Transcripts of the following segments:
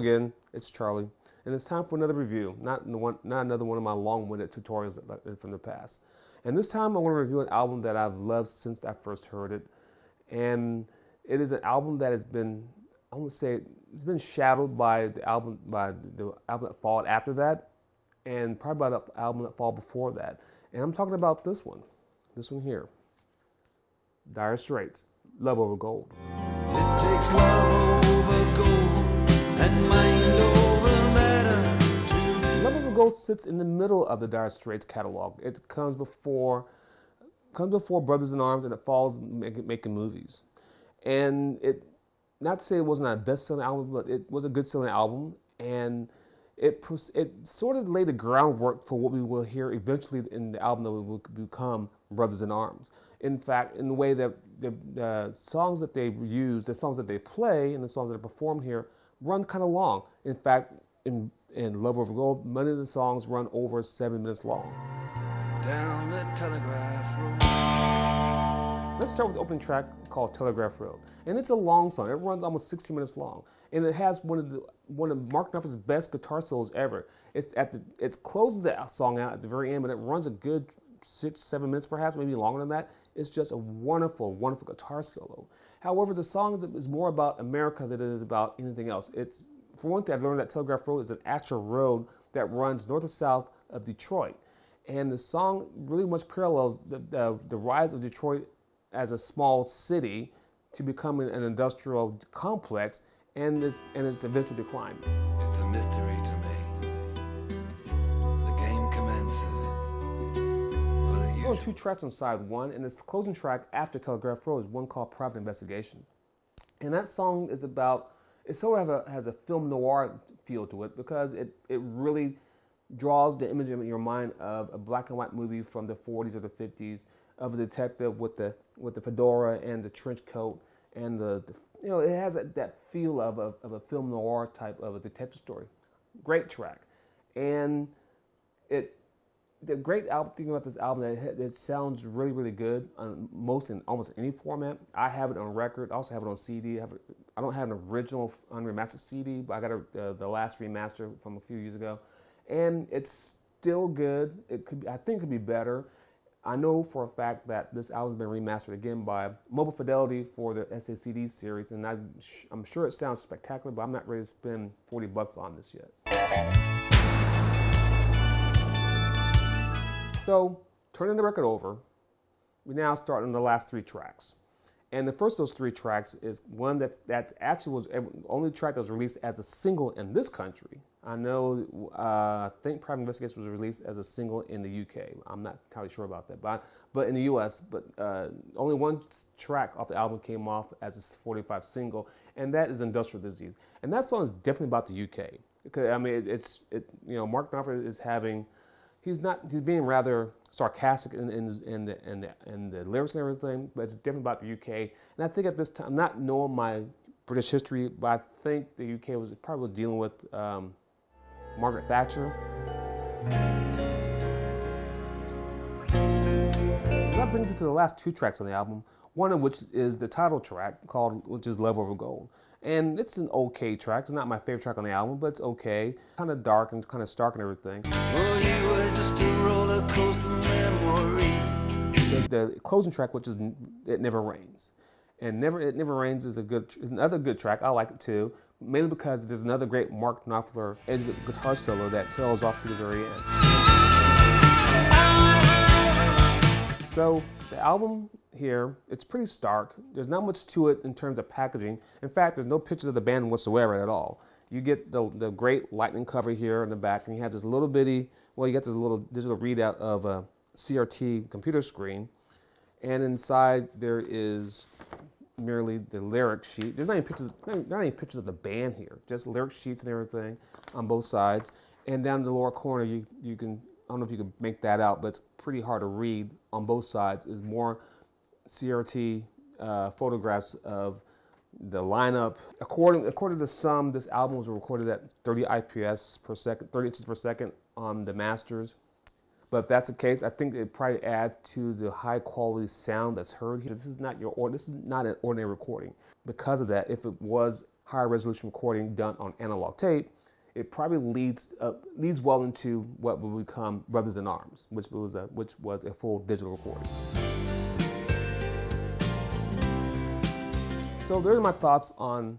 again, it's Charlie, and it's time for another review. Not one, not another one of my long-winded tutorials from the past. And this time, I want to review an album that I've loved since I first heard it, and it is an album that has been, I want to say, it's been shadowed by the album by the album that followed after that, and probably by the album that followed before that. And I'm talking about this one, this one here, Dire Straits, love over gold Over Gold sits in the middle of the Dire Straits catalog. It comes before comes before Brothers in Arms and it falls making, making movies. And it not to say it wasn't a best-selling album, but it was a good-selling album, and it it sort of laid the groundwork for what we will hear eventually in the album that will become Brothers in Arms. In fact, in the way that the, the songs that they use, the songs that they play, and the songs that are performed here run kind of long. In fact, in in Love Over Gold, many of the songs run over seven minutes long. Down the telegraph road. Let's start with the opening track called Telegraph Road, and it's a long song. It runs almost 60 minutes long, and it has one of the one of Mark Knopfler's best guitar solos ever. It's at the it closes the song out at the very end, but it runs a good six seven minutes perhaps, maybe longer than that. It's just a wonderful, wonderful guitar solo. However, the song is, more about America than it is about anything else. It's for one thing, I've learned that Telegraph Road is an actual road that runs north to south of Detroit. And the song really much parallels the, the, the rise of Detroit as a small city to becoming an industrial complex and its and its eventual decline. It's a mystery to me. Are two tracks on side one, and this closing track after Telegraph Road is one called Private Investigation. And that song is about it sort of a, has a film noir feel to it because it, it really draws the image in your mind of a black and white movie from the 40s or the 50s of a detective with the with the fedora and the trench coat and the, the you know it has a, that feel of a, of a film noir type of a detective story. Great track, and it the great album thing about this album that it, sounds really really good on most in almost any format. I have it on record. I also have it on CD. I, I don't have an original unremastered CD, but I got a, uh, the last remaster from a few years ago, and it's still good. It could I think it could be better. I know for a fact that this album's been remastered again by Mobile Fidelity for the SACD series, and I, am sure it sounds spectacular, but I'm not ready to spend 40 bucks on this yet. So, turning the record over, we now start on the last three tracks. And the first of those three tracks is one that's that's actually was only track that was released as a single in this country. I know uh, I think Private Investigation was released as a single in the UK. I'm not entirely sure about that, but but in the US, but uh, only one track off the album came off as a 45 single, and that is Industrial Disease. And that song is definitely about the UK. Because I mean, it, it's it you know Mark Knopfler is having he's not he's being rather sarcastic in, in, in, the, in, the, in the lyrics and everything, but it's different about the UK. And I think at this time, not knowing my British history, but I think the UK was probably dealing with um, Margaret Thatcher. So that brings us to the last two tracks on the album, one of which is the title track called, which is Love Over Gold. And it's an okay track. It's not my favorite track on the album, but it's okay. Kind of dark and kind of stark and everything. The, the, closing track, which is "It Never Rains," and "Never It Never Rains" is a good, is another good track. I like it too, mainly because there's another great Mark Knopfler exit guitar solo that tails off to the very end. So the album here, it's pretty stark. There's not much to it in terms of packaging. In fact, there's no pictures of the band whatsoever at all. You get the, the great lightning cover here in the back, and you have this little bitty, well, you get this little digital readout of a CRT computer screen. And inside there is merely the lyric sheet. There's not any pictures, not any pictures of the band here, just lyric sheets and everything on both sides. And down in the lower corner, you, you can, I don't know if you can make that out, but it's pretty hard to read on both sides, is more CRT uh, photographs of the lineup. According according to some, this album was recorded at 30 IPS per second, 30 inches per second on the masters. But if that's the case, I think it probably adds to the high quality sound that's heard here. This is not your or this is not an ordinary recording. Because of that, if it was higher resolution recording done on analog tape, it probably leads leads well into what will become Brothers in Arms, which was a, which was a full digital recording. So there are my thoughts on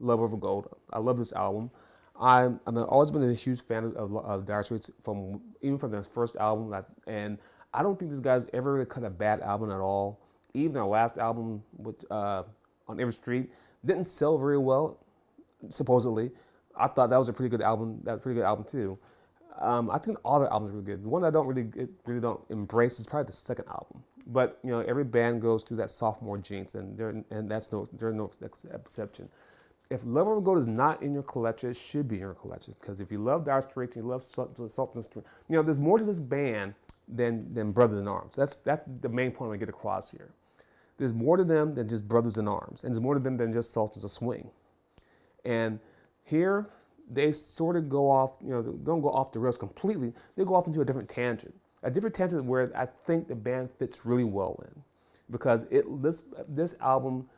Love Over Gold. I love this album. I'm, I've always been a huge fan of, of, Dire Straits from even from their first album, and I don't think this guy's ever really cut a bad album at all. Even their last album, with, uh, on Every Street, didn't sell very well, supposedly. I thought that was a pretty good album. That a pretty good album too. Um, I think all their albums are really good. The one I don't really really don't embrace is probably the second album. But you know, every band goes through that sophomore jinx, and there and that's no there's no exception. If Love Over Gold is not in your collection, it should be in your collection because if you love Dire Straits, you love Sultans of Swing, you know, there's more to this band than than Brothers in Arms. That's that's the main point I get across here. There's more to them than just Brothers in Arms, and there's more to them than just Sultans of Swing. And here, they sort of go off, you know, they don't go off the rails completely. They go off into a different tangent, a different tangent where I think the band fits really well in, because it this this album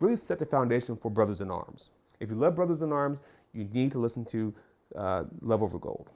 really set the foundation for Brothers in Arms. If you love Brothers in Arms, you need to listen to uh, Love Over Gold.